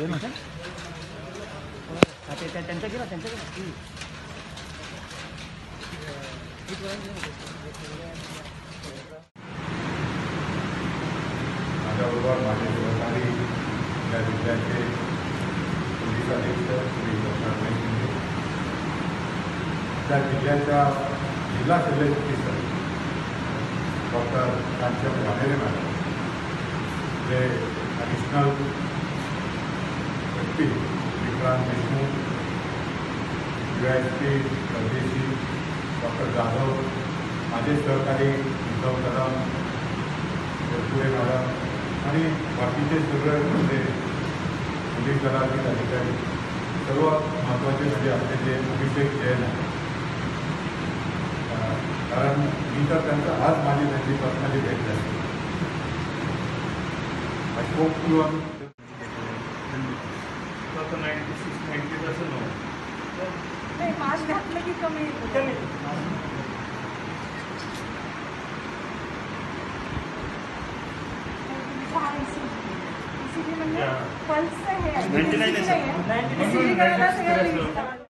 ये ना हा, ते- ते- त्यांचं केलं त्यांचं केलं माझ्याबरोबर माझे सहकारी या जिल्ह्याचे पोलीस अधीक्षक श्री डॉक्टर रमेश शिंदे त्या जिल्ह्याच्या जिल्हा शल्य चिकित्सक डॉक्टर कांचन वानेरे मॅडम जे additional S P Vikrant Deshmukh U S P Pardeshi doctor Jadhav माझे सहकारी उद्धव कदम पुढे मॅडम आणि बाकीचे सगळे पोलीस दलातील अधिकारी सर्व महत्त्वाचे म्हणजे आपले अभिषेक जैन अं, कारण मी तर आज माझी त्यांची पर्सनली भेट झाली. आय स्पोक टू आता नाईन्टी सिक्स नाईन्टी असं नव्हतं नाही कमी हा ECG. ECG म्हणजे Yeah. पल्सचं हे।